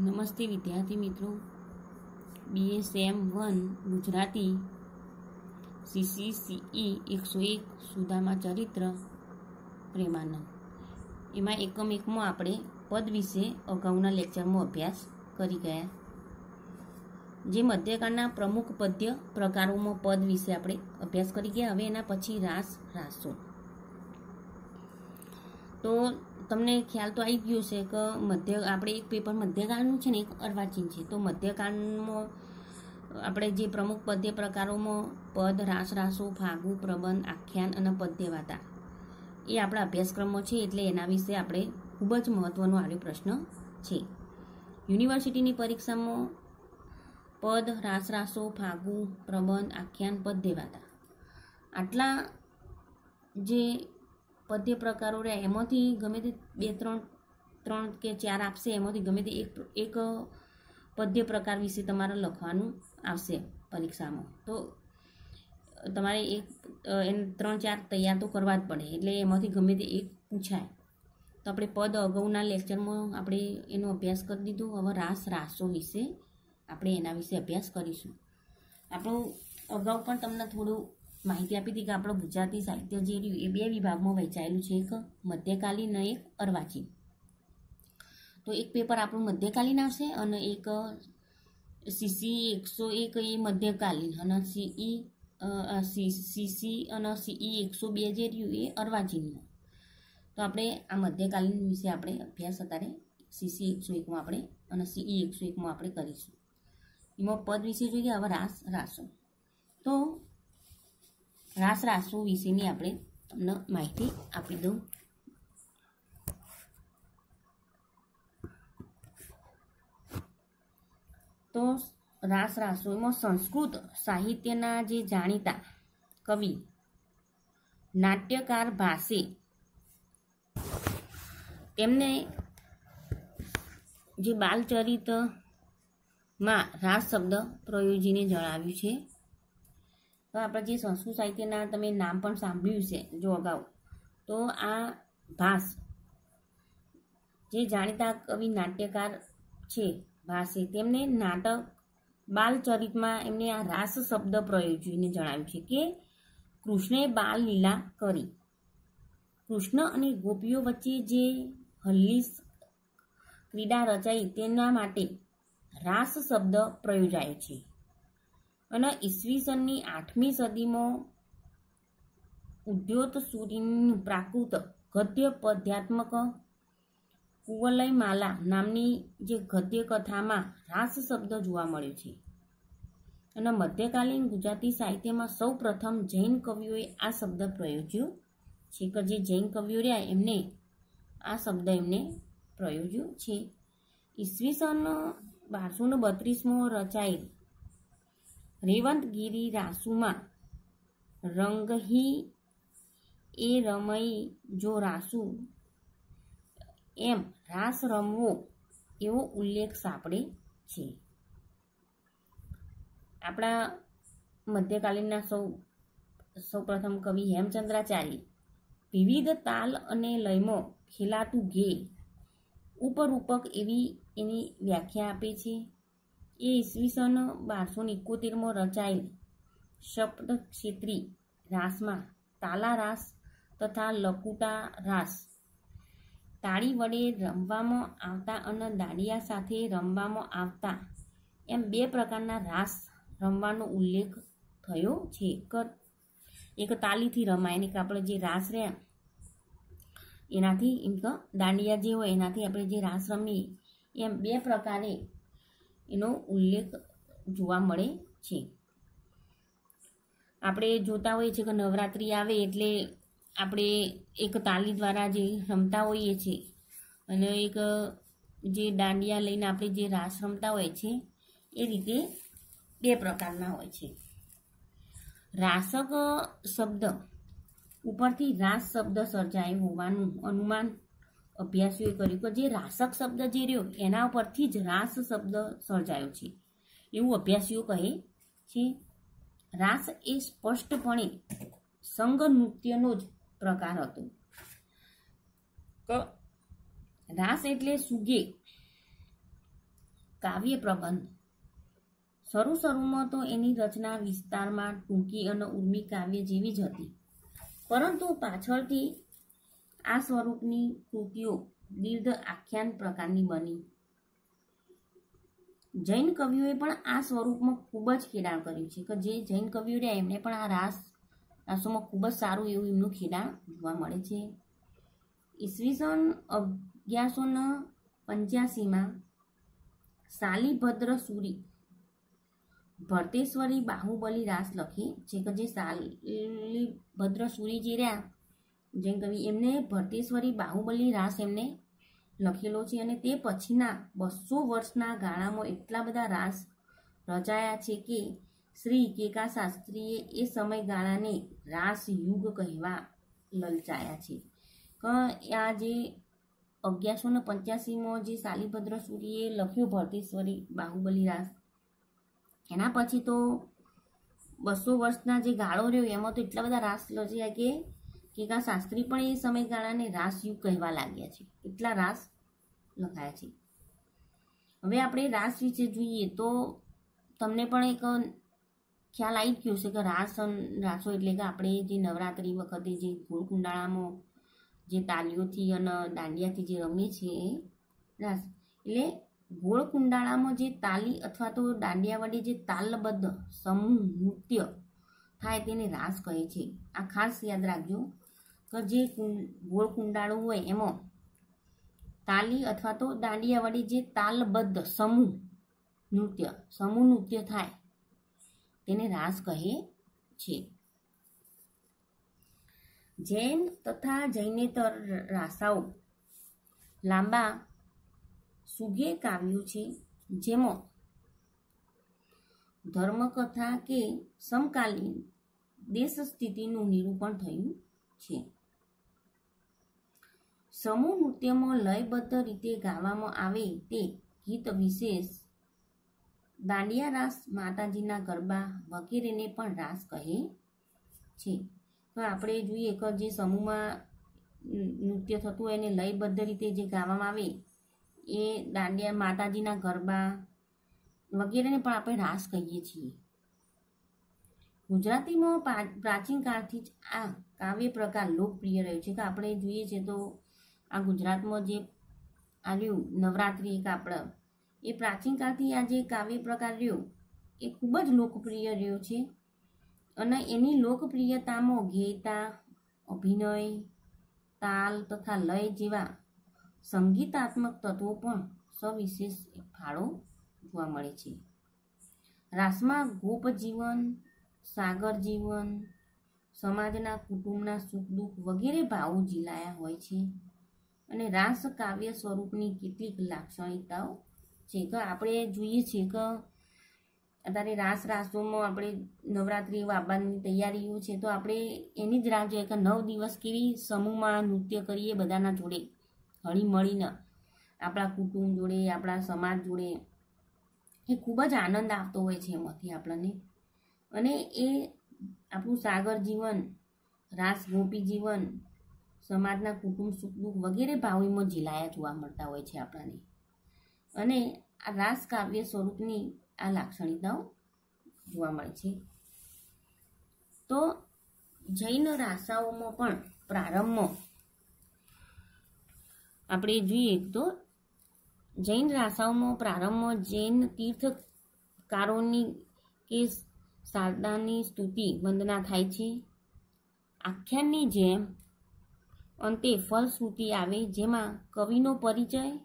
નમસ્તે વિદ્યાર્થી મિત્રો. બીએસએમ વન ગુજરાતી સીસીસીઈ એકસો એક સુદામા ચરિત્ર પ્રેમાનંદ. એમાં એકમ એકમાં આપણે પદ વિશે અગાઉના લેક્ચરમાં અભ્યાસ કરી ગયા. જે મધ્યકાળના પ્રમુખ પદ્ય પ્રકારોમાં પદ વિશે આપણે અભ્યાસ કરી ગયા. હવે એના પછી રાસ રાસો. તો તમને ખ્યાલ તો આવી ગયો છે કે મધ્ય આપણે એક પેપર મધ્યકાળનું છે ને એક અર્વાચીન છે. તો મધ્યકાળમાં આપણે જે પ્રમુખ પદ્ય પ્રકારોમાં પદ, રાસ, રાસો, ફાગુ, પ્રબંધ, આખ્યાન અને પદ્યવાતા એ આપણા અભ્યાસક્રમમાં છે એટલે એના વિશે આપણે ખૂબ જ મહત્ત્વનો આવ્યો પ્રશ્ન છે. યુનિવર્સિટીની પરીક્ષામાં પદ, રાસ, રાસો, ફાગુ, પ્રબંધ, આખ્યાન, પદ્યવાતા આટલા જે પદ્ય પ્રકારો રહ્યા, એમાંથી ગમે તે બે, ત્રણ ત્રણ કે ચાર આપશે, એમાંથી ગમે તે એક એક પદ્ય પ્રકાર વિશે તમારે લખવાનું આવશે પરીક્ષામાં. તો તમારે એક એને, ત્રણ, ચાર તૈયાર તો કરવા જ પડે, એટલે એમાંથી ગમે તે એક પૂછાય. તો આપણે પદ અગાઉના લેક્ચરમાં આપણે એનો અભ્યાસ કરી દીધો, હવે રાસ, રાસો વિશે આપણે એના વિશે અભ્યાસ કરીશું. આપણું અગાઉ પણ તમને થોડું માહિતી આપી હતી કે આપણું ગુજરાતી સાહિત્ય જે રહ્યું એ બે વિભાગમાં વહેંચાયેલું છે. એક મધ્યકાલીન અને એક અર્વાચીન. તો એક પેપર આપણું મધ્યકાલીન આવશે અને એક સીસી એકસો એક એ મધ્યકાલીન અને સીઈ સીસી અને સીઈ એકસો બે જે રહ્યું એ અર્વાચીનનું તો આપણે આ મધ્યકાલીન વિશે આપણે અભ્યાસ અત્યારે સીસી એકસો એકમાં આપણે અને સીઈ એકસો એકમાં આપણે કરીશું. એમાં પદ વિશે જોઈએ, હવે રાસ, રાસો. રાસ રાસો વિશેની આપણે તમને માહિતી આપી દઉં. તો રાસ રાસો એમાં સંસ્કૃત સાહિત્યના જે જાણીતા કવિ, નાટ્યકાર ભાષે તેમને જે બાલચરિતમાં રાસ શબ્દ પ્રયોજીને જણાવ્યું છે. તો આપણે જે સંસ્કૃત સાહિત્યના તમે નામ પણ સાંભળ્યું છે, જો અગાઉ. તો આ ભાસ જે જાણીતા કવિ, નાટ્યકાર છે ભાસે તેમને નાટક, બાલચરિતમાં એમને આ રાસ શબ્દ પ્રયોજીને જણાવ્યું છે કે કૃષ્ણએ બાલ લીલા કરી. કૃષ્ણ અને ગોપીઓ વચ્ચે જે હલ્લીસ ક્રીડા રચાઈ, તેના માટે રાસ શબ્દ પ્રયોજાય છે. અને ઈસવીસનની આઠમી સદીમાં ઉદ્યોત સૂરીનું પ્રાકૃત ગદ્ય પદ્યાત્મક કુવલયમાલા નામની જે ગદ્ય કથામાં રાસ શબ્દ જોવા મળ્યો છે. અને મધ્યકાલીન ગુજરાતી સાહિત્યમાં સૌ પ્રથમ જૈન કવિઓએ આ શબ્દ પ્રયોજ્યો છે કે જે જૈન કવિઓ રહ્યા એમને આ શબ્દ એમને પ્રયોજ્યો છે. ઈસવીસન બારસો ને બત્રીસમાં રચાયેલ રેવંતગીરી રાસુમાં રંગહી એ રમઈ જો રાસુ. એમ રાસ રમવો એવો ઉલ્લેખ સાંપડે છે. આપણા મધ્યકાલીનના સૌ, સૌપ્રથમ કવિ હેમચંદ્રાચાર્ય વિવિધ તાલ અને લયમાં ખેલાતું ઘે, ઉપરૂપક એવી એની વ્યાખ્યા આપે છે. એ ઈસવીસન બારસો એકોતેરમાં રચાયેલ શબ્દ છેત્રી રાસમાં તાલા રાસ તથા લકુટા રાસ. તાળી વડે રમવામાં આવતા અને દાંડિયા સાથે રમવામાં આવતા એમ બે પ્રકારના રાસ રમવાનો ઉલ્લેખ થયો છે. એક તાલીથી રમાય અને આપણે જે રાસ રહ્યા એનાથી એમ દાંડિયા જે હોય એનાથી આપણે જે રાસ રમીએ એમ બે પ્રકારે એનો ઉલ્લેખ જોવા મળે છે. આપણે જોતા હોઈએ છીએ કે નવરાત્રિ આવે એટલે આપણે એક તાલી દ્વારા જે રમતા હોઈએ છીએ અને એક જે દાંડિયા લઈને આપણે જે રાસ રમતા હોય છે, એ રીતે બે પ્રકારના હોય છે. રાસક શબ્દ ઉપરથી રાસ શબ્દ સર્જાય હોવાનું અનુમાન અભ્યાસીઓએ કર્યું કે જે રાસક શબ્દ જે રહ્યો, એના પરથી જ રાસ શબ્દ સર્જાયો છે. એવું અભ્યાસીઓ કહે છે, રાસ એ સ્પષ્ટપણે સંઘ નૃત્યનો જ પ્રકાર હતો. રાસ એટલે સુગે, કાવ્ય પ્રબંધ. શરૂ શરૂમાં તો એની રચના વિસ્તારમાં ટૂંકી અને ઉર્મી કાવ્ય જેવી જ હતી. પરંતુ પાછળથી આ સ્વરૂપની કૃતિઓ દીર્ઘ આખ્યાન પ્રકારની બની. જૈન કવિઓએ પણ આ સ્વરૂપમાં ખૂબ જ ખેડાણ કર્યું છે કે જે જૈન કવિઓ રહ્યા એમને પણ આ રાસ, રાસોમાં ખૂબ જ સારું એવું એમનું ખેડાણ જોવા મળે છે. ઈસવીસન અગિયારસો ને પંચ્યાસીમાં શાલીભદ્ર સુરી ભરતેશ્વરી બાહુબલી રાસ લખી છે કે જે શાલીભદ્ર સુરી જે રહ્યા જૈન કવિ એમને ભરતેશ્વરી બાહુબલી રાસ એમને લખેલો છે અને તે પછીના બસો વર્ષના ગાળામાં એટલા બધા રાસ રચાયા છે કે શ્રી કેકા શાસ્ત્રીએ એ સમયગાળાને રાસ યુગ કહેવા લલચાયા છે. આ જે અગિયારસો ને પંચ્યાસીમાં જે શાલીભદ્ર સૂરીએ લખ્યું ભરતેશ્વરી બાહુબલી રાસ, એના પછી તો બસો વર્ષના જે ગાળો રહ્યો, એમાં તો એટલા બધા રાસ લજ્યા કે કેકા શાસ્ત્રી પણ એ સમયગાળાને રાસ યુગ કહેવા લાગ્યા છે. એટલા રાસ લખાયા છે. હવે આપણે રાસ વિશે જોઈએ તો તમને પણ એક ખ્યાલ આવી ગયો છે કે રાસ રાસો એટલે કે આપણે જે નવરાત્રિ વખતે જે ગોળકુંડાળામાં જે તાલીઓથી અને દાંડિયાથી જે રમીએ છીએ રાસ. એટલે ગોળ કુંડાળામાં જે તાલી અથવા તો દાંડિયા વડે જે તાલબદ્ધ સમૂહ નૃત્ય થાય તેને રાસ કહે છે. આ ખાસ યાદ રાખજો. કે જે ગોળ કુંડાળું હોય એમાં તાલી અથવા તો દાંડિયા વડે જે તાલબદ્ધ સમૂહ નૃત્ય સમૂહ નૃત્ય થાય, તેને રાસ કહે છે. જૈન તથા જૈનેતર રાસાઓ લાંબા સુગે કાવ્યો છે, જેમાં ધર્મકથા કે સમકાલીન દેશ સ્થિતિનું નિરૂપણ થયું છે. સમૂહ નૃત્યમાં લયબદ્ધ રીતે ગાવામાં આવે તે ગીત વિશેષ દાંડિયા રાસ માતાજીના ગરબા વગેરેને પણ રાસ કહે છે. તો આપણે જોઈએ કે જે સમૂહમાં નૃત્ય થતું હોય એને લયબદ્ધ રીતે જે ગાવામાં આવે એ દાંડિયા માતાજીના ગરબા વગેરેને પણ આપણે રાસ કહીએ છીએ. ગુજરાતીમાં પ્રાચીન કાળથી જ આ કાવ્ય પ્રકાર લોકપ્રિય રહ્યો છે. કે આપણે જોઈએ છીએ તો આ ગુજરાતમાં જે આવ્યું નવરાત્રિ એક આપણા, એ પ્રાચીન કાળથી આ જે કાવ્ય પ્રકાર રહ્યો, એ ખૂબ જ લોકપ્રિય રહ્યો છે. અને એની લોકપ્રિયતામાં ગેયતા અભિનય, તાલ તથા લય જેવા સંગીતાત્મક તત્વો પણ સવિશેષ ફાળો જોવા મળે છે. રાસમાં ગોપ જીવન, સાગર જીવન, સમાજના કુટુંબના સુખ દુઃખ વગેરે ભાવો ઝીલાયા હોય છે. અને રાસ કાવ્ય સ્વરૂપની કેટલીક લાક્ષણિકતાઓ છે કે આપણે જોઈએ છીએ કે અત્યારે રાસ રાસોમાં આપણે નવરાત્રિ વાબાની તૈયારીઓ છે, તો આપણે એની જ રાહ જોઈએ કે નવ દિવસ કેવી સમૂહમાં નૃત્ય કરીએ બધાના જોડે, હળી મળીને, આપણા કુટુંબ જોડે, આપણા સમાજ જોડે. એ ખૂબ જ આનંદ આવતો હોય છે એમાંથી આપણને. અને એ આપણું સાગર જીવન, રાસ ગોપી જીવન સમાજના કુટુંબ, સુખ, દુઃખ વગેરે ભાવિમાં ઝીલાયા જોવા મળતા હોય છે આપણને. અને આ રાસ કાવ્ય સ્વરૂપની આ લાક્ષણિકતાઓ જોવા મળે છે. તો જૈન રાસાઓમાં પણ પ્રારંભમાં આપણે જોઈએ તો જૈન રાસાઓમાં પ્રારંભમાં જૈન તીર્થકારોની કે શારદાની સ્તુતિ વંદના થાય છે. આખ્યાનની જેમ અંતે ફલશ્રુતિ આવે, જેમાં કવિનો પરિચય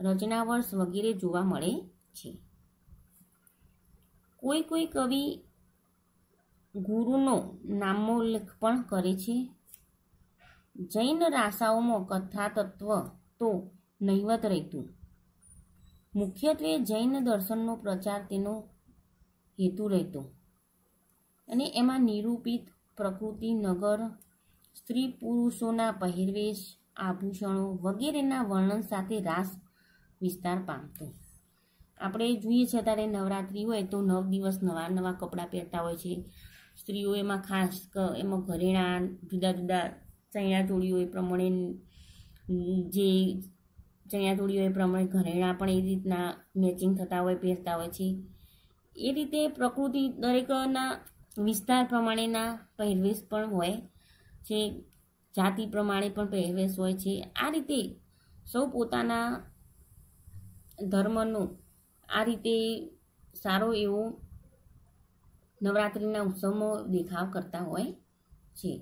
રચનાવર્ષ વગેરે જોવા મળે છે. કોઈ કોઈ કવિ ગુરુનો નામોલ્લેખ પણ કરે છે. જૈન રાસાઓમાં કથા તો નહીવત રહેતું. મુખ્યત્વે જૈન દર્શનનો પ્રચાર તેનો હેતુ રહેતો. અને એમાં નિરૂપિત પ્રકૃતિ, નગર સ્ત્રી પુરુષોના પહેરવેશ, આભૂષણો વગેરેના વર્ણન સાથે રાસ વિસ્તાર પામતો. આપણે જોઈએ છીએ ત્યારે નવરાત્રિ હોય તો નવ દિવસ નવા નવા કપડાં પહેરતા હોય છે. સ્ત્રીઓ એમાં ખાસ એમાં ઘરેણાં, જુદા જુદા ચણિયા ચોળીઓ એ પ્રમાણે, જે ચણિયાચોળીઓ એ પ્રમાણે ઘરેણાં પણ એ રીતના મેચિંગ થતા હોય, પહેરતા હોય છે. એ રીતે પ્રકૃતિ દરેકના વિસ્તાર પ્રમાણેના પહેરવેશ પણ હોય. છે જાતિ પ્રમાણે પણ પહેરવેશ હોય છે. આ રીતે સૌ પોતાના ધર્મનો આ રીતે સારો એવો નવરાત્રિના ઉત્સવમાં દેખાવ કરતા હોય છે.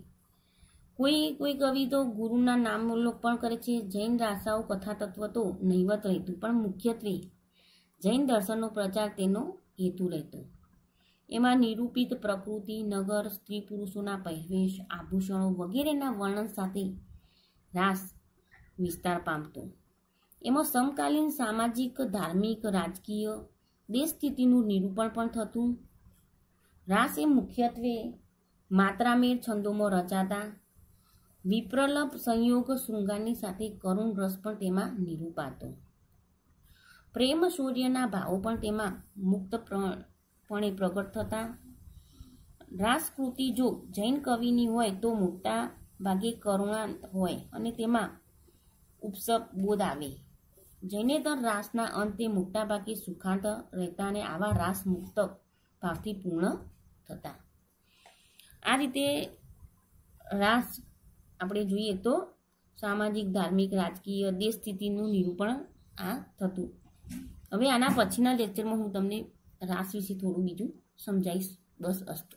કોઈ કોઈ કવિ તો ગુરુના નામોલ્લોક પણ કરે છે. જૈન રાસાઓ કથા તત્વ તો નહીવત રહેતું, પણ મુખ્યત્વે જૈન દર્શનનો પ્રચાર તેનો હેતુ રહેતો. એમાં નિરૂપિત પ્રકૃતિ, નગર, સ્ત્રી પુરુષોના પહેરવેશ આભૂષણો વગેરેના વર્ણન સાથે રાસ વિસ્તાર પામતો. એમાં સમકાલીન સામાજિક, ધાર્મિક, રાજકીય દેશ સ્થિતિનું નિરૂપણ પણ થતું. રાસ એ મુખ્યત્વે માત્રામેર છંદોમાં રચાતા. વિપ્રલપ સંયોગ શૃંગારની સાથે કરુણ રસ પણ તેમાં નિરૂપાતો. પ્રેમ સૂર્યના ભાવો પણ તેમાં મુક્તપણે પ્રગટ થતા. રાસકૃતિ જો જૈન કવિની હોય તો મોટા ભાગે કરુણા હોય અને તેમાં ઉપસપ બોધ આવે. જૈનેતર રાસના અંતે મોટા ભાગે સુખાંત રહેતા અને આવા રાસ મુક્ત ભાવથી પૂર્ણ થતા. આ રીતે રાસ આપણે જોઈએ તો સામાજિક, ધાર્મિક, રાજકીય દેશ સ્થિતિનું નિરૂપણ આ થતું. હવે આના પછીના લેક્ચરમાં હું તમને રાસ વિશે થોડું બીજું સમજાવીશ બસ અસ્તુ.